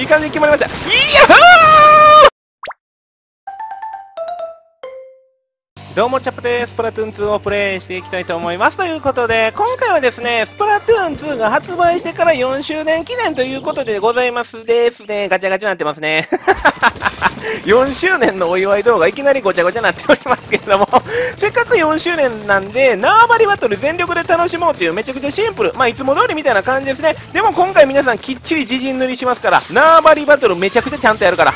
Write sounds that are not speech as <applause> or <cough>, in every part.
いい感じに決まりましたいやどうも、チャプです。スプラトゥーン2をプレイしていきたいと思います。ということで、今回はですね、スプラトゥーン2が発売してから4周年記念ということでございますですね。ガチャガチャになってますね。4周年のお祝い動画、いきなりごちゃごちゃなっておりますけれども、<laughs> せっかく4周年なんで、縄張りバトル全力で楽しもうというめちゃくちゃシンプル、まあ、いつも通りみたいな感じですね。でも今回皆さんきっちり自陣塗りしますから、縄張りバトルめちゃくちゃちゃんとやるから。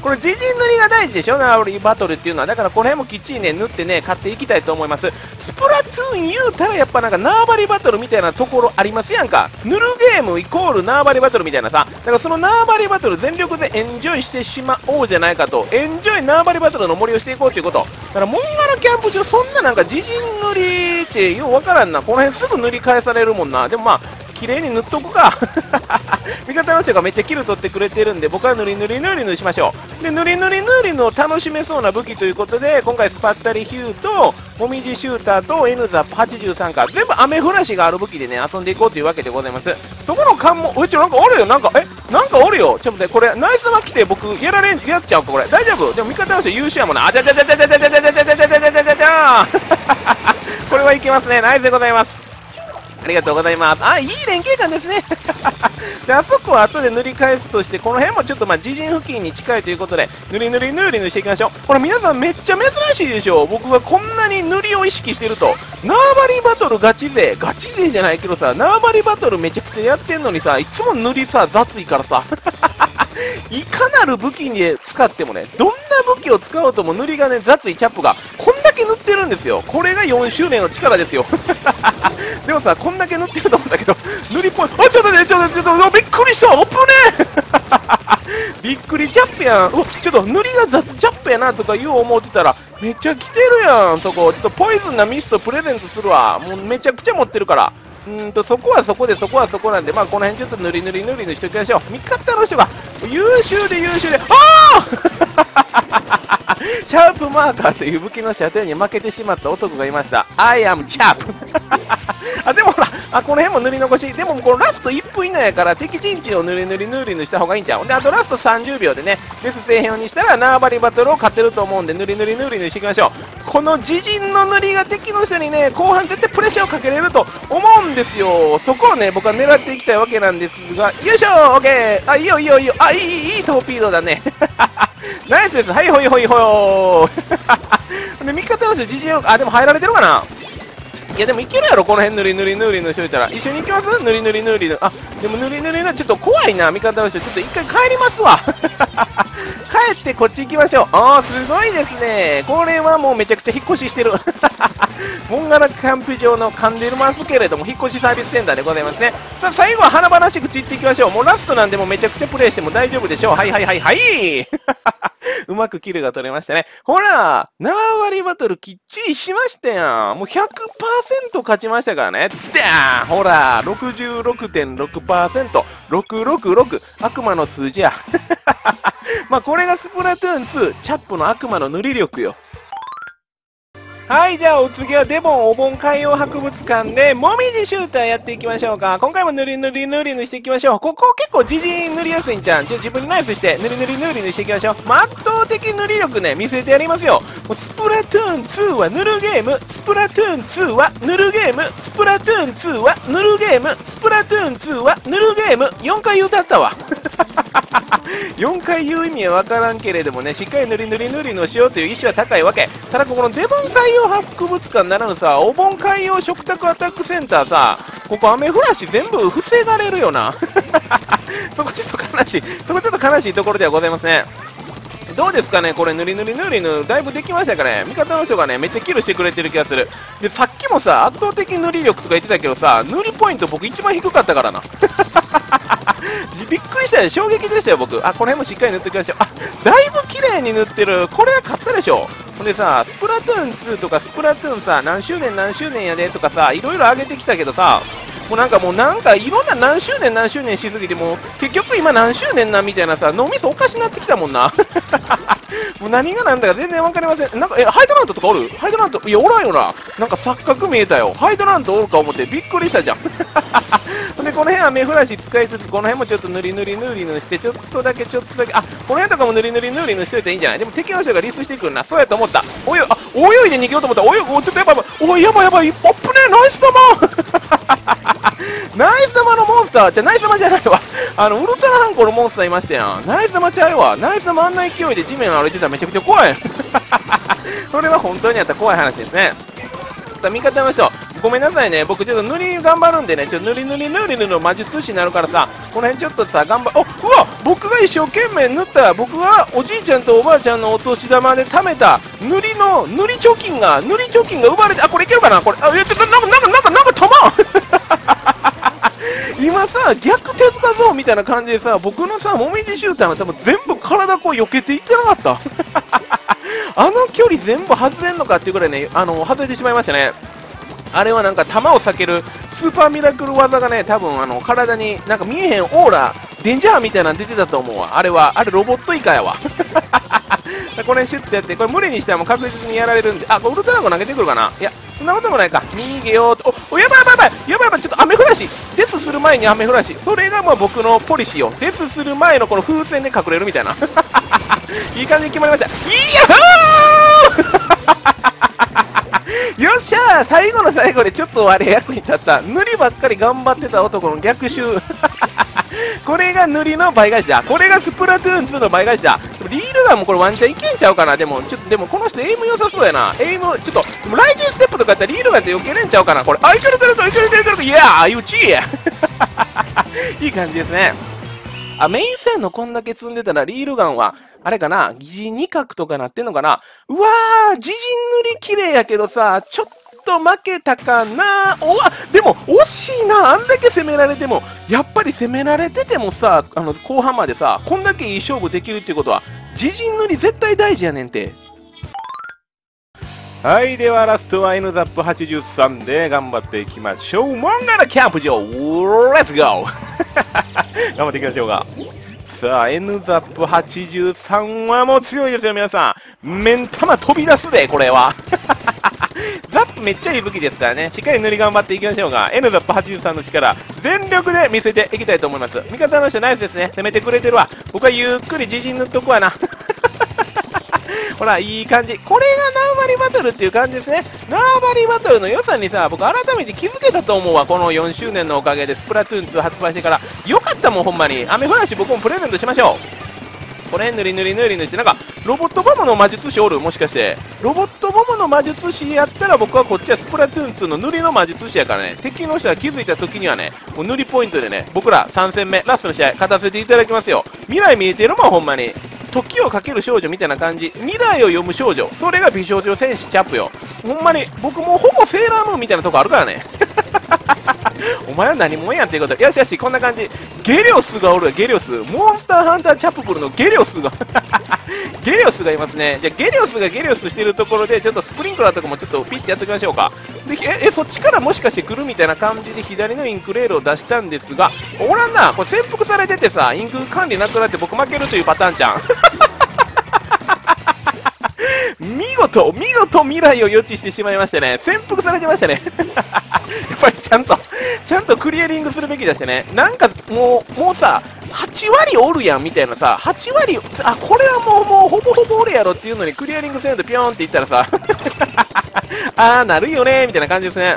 これ自陣塗りが大事でしょ？縄張りバトルっていうのは。だからこの辺もきっちりね、塗ってね、買っていきたいと思います。スプラトゥーン言うたらやっぱなんか縄張りバトルみたいなところありますやんか。塗るゲームイコール縄張りバトルみたいなさ。だからその縄張りバトル全力でエンジョイしてしまおうじゃないかと。エンジョイ縄張りバトルの森をしていこうということ。だからモンガラキャンプ場そんななんか自陣塗りってようわからんな。この辺すぐ塗り返されるもんな。でもまあ、綺麗に塗っとくか。<laughs> 味方の人がめっちゃキル取ってくれてるんで僕は塗り塗り塗り塗りしましょう。で塗り塗り塗りの楽しめそうな武器ということで今回スパッタリヒューともみじシューターと N ザップ83か全部雨降らしがある武器でね遊んでいこうというわけでございます。そこの関門うちなんかおるよ。なんかえなんかおるよ。ちょっと待ってこれナイスマ来て僕やられんやっちゃうかこれ。大丈夫？でも味方の人優秀やもんな。あじゃじゃじゃじゃじゃじゃじゃじゃじゃじゃじゃじゃじゃじゃじゃ <laughs> これはいけますね。ナイスでございます。ありがとうございます。あ、いい連携感ですね。<laughs> で、あそこは後で塗り返すとして、この辺もちょっとまあ自陣付近に近いということで、塗り塗り塗り塗りしていきましょう。ほら、皆さんめっちゃ珍しいでしょ。僕がこんなに塗りを意識してると。縄張りバトルガチ勢、ガチ勢じゃないけどさ、縄張りバトルめちゃくちゃやってんのにさ、いつも塗りさ、雑いからさ。<laughs> いかなる武器に使ってもね、どんな武器を使おうとも塗りがね、雑いチャップが、こんだけ塗ってるんですよ。これが4周年の力ですよ。<laughs> でもさ、こんだけ塗ってると思ったけど、塗りっぽい。あ、ちょっとね、ちょっと、ちょっと、びっくりしたオープンね <laughs> びっくりチャップやん。うちょっと塗りが雑チャップやなとか言う思ってたら、めっちゃ来てるやん、そこ。ちょっとポイズンなミストプレゼントするわ。もうめちゃくちゃ持ってるから。うんと、そこはそこで、そこはそこなんで、まあ、この辺ちょっと塗り塗り塗りにしときましょう。味方の人が、優秀で優秀で、ああ <laughs> シャープマーカーという武器の射程に負けてしまった男がいました。I am チャープあ、でもほら、あ、この辺も塗り残し。でもこのラスト1分以内やから敵陣地を塗り塗り塗りにした方がいいんちゃう？で、あとラスト30秒でね、デス製品にしたら縄張りバトルを勝てると思うんで、塗り塗り塗りにしていきましょう。この自陣の塗りが敵の人にね、後半絶対プレッシャーをかけれると思うんですよ。そこをね、僕は狙っていきたいわけなんですが、よいしょオッケーあ、いいよいいよいいよあ、いい、いいトーピードだね。<laughs> ナイスです。はいほいほいほい。<laughs> で味方の人自陣あでも入られてるかな？いやでもいけるやろこの辺塗り塗り塗り塗りしといたら。一緒に行きます？塗り塗り塗りあでも塗り塗りのちょっと怖いな味方の人。ちょっと一回帰りますわ。<laughs> 帰ってこっち行きましょう。ああすごいですね。これはもうめちゃくちゃ引っ越ししてる。モンガラキャンプ場のカンデルマスけれども引っ越しサービスセンターでございますねさあ最後は華々しく散っていきましょうもうラストなんでもめちゃくちゃプレイしても大丈夫でしょうはいはいはいはい <laughs> うまくキルが取れましたね。ほら縄張りバトルきっちりしましたやん。もう100%勝ちましたからね。ダーンほら !66.6%。666。悪魔の数字や。<laughs> まあこれがスプラトゥーン2。チャップの悪魔の塗り力よ。はい、じゃあお次はデボンお盆海洋博物館で、もみじシューターやっていきましょうか。今回も塗り塗り塗りにしていきましょう。ここ結構自陣塗りやすいんちゃん。ちょ、自分にナイスして、塗り塗り塗りにしていきましょう。圧倒的塗り力ね、見せてやりますよ。もうスプラトゥーン2は塗るゲーム、スプラトゥーン2は塗るゲーム、スプラトゥーン2は塗るゲーム、スプラトゥーン2は塗るゲーム、4回歌ったわ。4回言う意味は分からんけれどもねしっかり塗り塗り塗りのしようという意思は高いわけ。ただここのデボン海洋博物館ならぬさお盆海洋食卓アタックセンターさここ雨降らし全部防がれるよな。<laughs> そこちょっと悲しい。そこちょっと悲しいところではございますね。どうですかねこれ塗り塗り塗り塗だいぶできましたかね。味方の人がねめっちゃキルしてくれてる気がする。でさっきもさ圧倒的塗り力とか言ってたけどさ塗りポイント僕一番低かったからな。<laughs> びっくりしたよ。衝撃でしたよ僕。あこの辺もしっかり塗っておきましょう。あだいぶ綺麗に塗ってる。これは買ったでしょ。ほんでさスプラトゥーン2とかスプラトゥーンさ何周年何周年やでとかさいろいろ上げてきたけどさもうなんかもうなんかいろんな何周年何周年しすぎても結局今何周年なみたいなさ脳みそおかしなってきたもんな。もう何がなんだか全然わかりません。なんかえハイドラントとかおる？ハイドラントいやおらんよな。なんか錯覚見えたよ。ハイドラントおるか思ってびっくりしたじゃん。<laughs> でこの辺は目フラシ使いつつこの辺もちょっと塗り塗り塗り塗してちょっとだけちょっとだけあこの辺とかも塗り塗り塗り塗しといていいんじゃないでも敵の人がリスしてくるなそうやと思った。およあ泳いで逃げようと思った。およおちょっとやばいおいやばいやばい。ポップねナイス玉ナイス玉のモンスターじゃナイス玉じゃないわ。あのウルトラハンコのモンスターいましたやん。ナイス玉ちゃうわ。ナイス玉あんな勢いで地面を歩いてたらめちゃくちゃ怖い。<laughs> それは本当にやった怖い話ですね。さあ味方の人ごめんなさいね。僕ちょっと塗り頑張るんでね。ちょっと塗り塗り塗り塗りの魔術師になるからさ。この辺ちょっとさ頑張おうわ！僕が一生懸命塗った僕がおじいちゃんとおばあちゃんのお年玉で貯めた塗りの塗り貯金が塗り貯金が奪われてあこれいけるかな？これあいやちょっとなんかなんかなんかなんか弾今逆手塚ゾーンみたいな感じでさ僕のさもみじシューターが多分全部体こう避けていってなかった。<laughs> あの距離全部外れんのかっていうぐらいねあの外れてしまいましたね。あれはなんか球を避けるスーパーミラクル技がね多分あの体になんか見えへんオーラデンジャーみたいなの出てたと思うわ。あれはあれロボットイカやわ。<laughs> これシュッてやってこれ無理にしても確実にやられるんであこれウルトラゴン投げてくるかな。いやそんなこともないか。逃げようと。おおやばいやばいやばい。やばいやばい。ちょっと雨降らし。デスする前に雨降らし。それがまあ僕のポリシーよ。デスする前のこの風船で隠れるみたいな。<laughs> いい感じに決まりました。いや <laughs> よっしゃー。最後の最後でちょっとあれ役に立った。塗りばっかり頑張ってた男の逆襲。<laughs> これが塗りの倍返しだ。これがスプラトゥーン2の倍返しだ。リールガンもこれワンチャンいけんちゃうかな。でもちょっとでもこの人エイム良さそうやな。エイムちょっとライジンステップとかやったらリールガンって避けれんちゃうかな。これあいけるいけるいけるいけるいけるいやーうちいい感じですねあメイン線のこんだけ積んでたらリールガンはあれかな疑似二角とかなってんのかなうわー、自陣塗り綺麗やけどさ、ちょっと負けたかな。おわでも惜しいな。あんだけ攻められても。やっぱり攻められててもさあの後半までさこんだけいい勝負できるっていうことは自陣塗り絶対大事やねんて。はいではラストは N ザップ83で頑張っていきましょう。モンガラキャンプ場レッツゴー頑張っていきましょうか。さあ N ザップ83はもう強いですよ皆さん。目ん玉飛び出すでこれは。<laughs> ザップめっちゃいい武器ですからねしっかり塗り頑張っていきましょうが N ザップ83の力全力で見せていきたいと思います味方の人ナイスですね攻めてくれてるわ僕はゆっくり自陣塗っとくわな <laughs> ほら、いい感じ。これが縄張りバトルっていう感じですね。縄張りバトルの良さにさ、僕改めて気づけたと思うわ。この4周年のおかげでスプラトゥーン2発売してから。よかったもん、ほんまに。雨降らし僕もプレゼントしましょう。これ、塗り塗り塗り塗りして、なんか、ロボットボムの魔術師おる？もしかして。ロボットボムの魔術師やったら僕はこっちはスプラトゥーン2の塗りの魔術師やからね。敵の人が気づいた時にはね、もう塗りポイントでね、僕ら3戦目、ラストの試合、勝たせていただきますよ。未来見えてるもん、ほんまに。時をかける少女みたいな感じ未来を読む少女それが美少女戦士チャップよほんまに僕もほぼセーラームーンみたいなとこあるからね <laughs> お前は何者やんっていうこと。よしよしこんな感じ。ゲリオスがおるゲリオス。モンスターハンターチャップブルのゲリオスが。<laughs> ゲリオスがいますね。じゃゲリオスがゲリオスしてるところでちょっとスプリンクラーとかもちょっとピッてやっておきましょうか。でええそっちからもしかして来るみたいな感じで左のインクレールを出したんですがおらんな。これ潜伏されててさインク管理なくなって僕負けるというパターンじゃん。<laughs> 見事、見事未来を予知してしまいましてね、潜伏されてましたね。やっぱりちゃんと、ちゃんとクリアリングするべきだしてね、なんかもう、もうさ、8割おるやんみたいなさ、8割、あ、これはもう、もうほぼほぼおるやろっていうのにクリアリングせんとピョーンって言ったらさ、<laughs> あー、なるよねみたいな感じですね。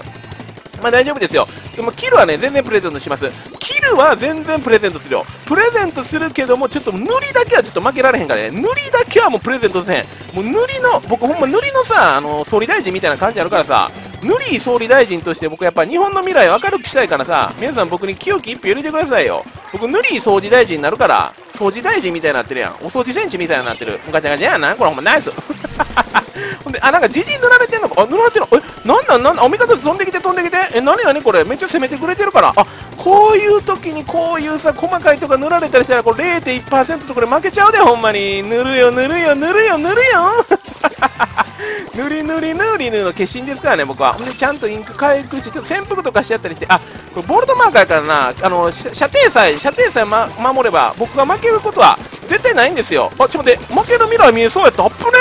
まあ大丈夫ですよ。でもキルはね、全然プレゼントします。キルは全然プレゼントするよ。プレゼントするけども、ちょっと塗りだけはちょっと負けられへんからね。塗りだけはもうプレゼントせん。もう塗りの、僕ほんま塗りのさ、あの、総理大臣みたいな感じあるからさ、塗り総理大臣として僕やっぱ日本の未来を明るくしたいからさ、皆さん僕に清き一票入れてくださいよ。僕塗り総理大臣になるから、掃除大臣みたいになってるやん。お掃除戦士みたいになってる。ガチャガチャやな。これほんまナイス。<laughs> ほんで、あ、なんかじじ塗られてんのか？あ、塗られてるのえ、なんなん？なん？なんお味方飛んできて飛んできて？え、なになにこれめっちゃ攻めてくれてるから。あ、こういう時にこういうさ、細かいとか塗られたりしたら、これ0.1%とこれ負けちゃうで、ほんまに。塗るよ、塗るよ、塗るよ、塗るよ。塗り塗り塗り塗りの化身ですからね、僕は。ほんで、ちゃんとインク回復して、ちょっと潜伏とかしちゃったりして、あ、これボルトマーカーやからな、あの、射程さえ、射程さえ、ま、守れば、僕が負けることは絶対ないんですよ。あ、ちょっと待って、負ける未来見えそうやった。あっぷね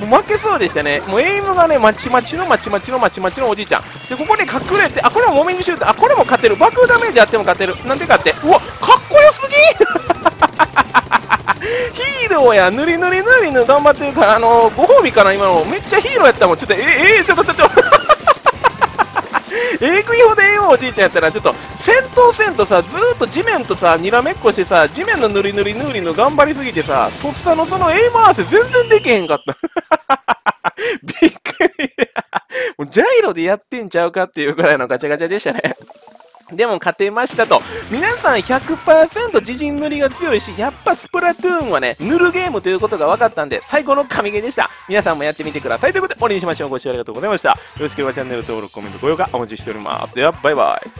<laughs> もう負けそうでしたね。もうエイムがね、まちまちのまちまちのまちまちのおじいちゃん。で、ここに隠れて、あ、これもモーミングシュート。あ、これも勝てる。爆ダメージあっても勝てる。なんでかって。うわ、かっこよすぎヒーローや、ぬりぬりぬりぬ頑張ってるから、あのー、ご褒美かな、今の。めっちゃヒーローやったもん。ちょっと、え、え、ちょっと、ちょっと。<laughs> えぐいほどええおじいちゃんやったら、ちょっと、戦闘せんとさ、ずーっと地面とさ、にらめっこしてさ、地面のぬりぬりぬりの頑張りすぎてさ、とっさのそのエイム合わせ全然できへんかった。<laughs> びっくり。もうジャイロでやってんちゃうかっていうぐらいのガチャガチャでしたね。でも勝てましたと。皆さん100%自陣塗りが強いし、やっぱスプラトゥーンはね、塗るゲームということが分かったんで、最高の神ゲーでした。皆さんもやってみてください。ということで、終わりにしましょう。ご視聴ありがとうございました。よろしければチャンネル登録、コメント、高評価お待ちしております。では、バイバイ。